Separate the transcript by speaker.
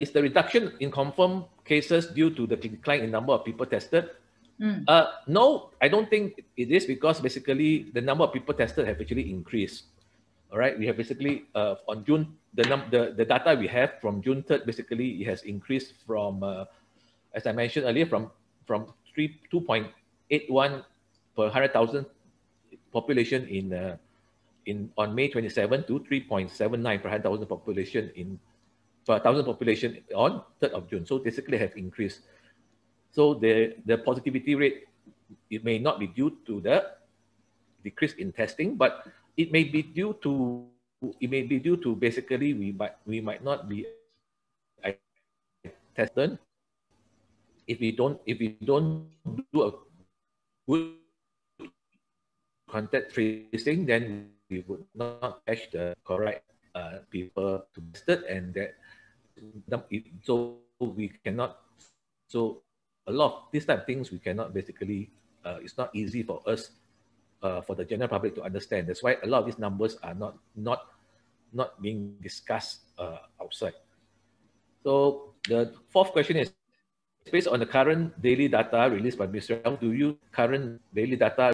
Speaker 1: is the reduction in confirmed cases due to the decline in number of people tested?
Speaker 2: Mm.
Speaker 1: Uh, no, I don't think it is because basically the number of people tested have actually increased. All right, we have basically uh, on June the num the, the data we have from June 3rd basically it has increased from uh, as I mentioned earlier from from three two point eight one per hundred thousand population in uh, in on May 27 to 3.79 per hundred thousand population in per thousand population on 3rd of June. So basically have increased. So the, the positivity rate, it may not be due to the decrease in testing, but it may be due to it may be due to basically we might we might not be tested if we don't if we don't do a good contact tracing, then we would not catch the correct uh, people to tested and that so we cannot so a lot of these type of things we cannot basically, uh, it's not easy for us, uh, for the general public to understand. That's why a lot of these numbers are not not not being discussed uh, outside. So the fourth question is, based on the current daily data released by Mr. do you current daily data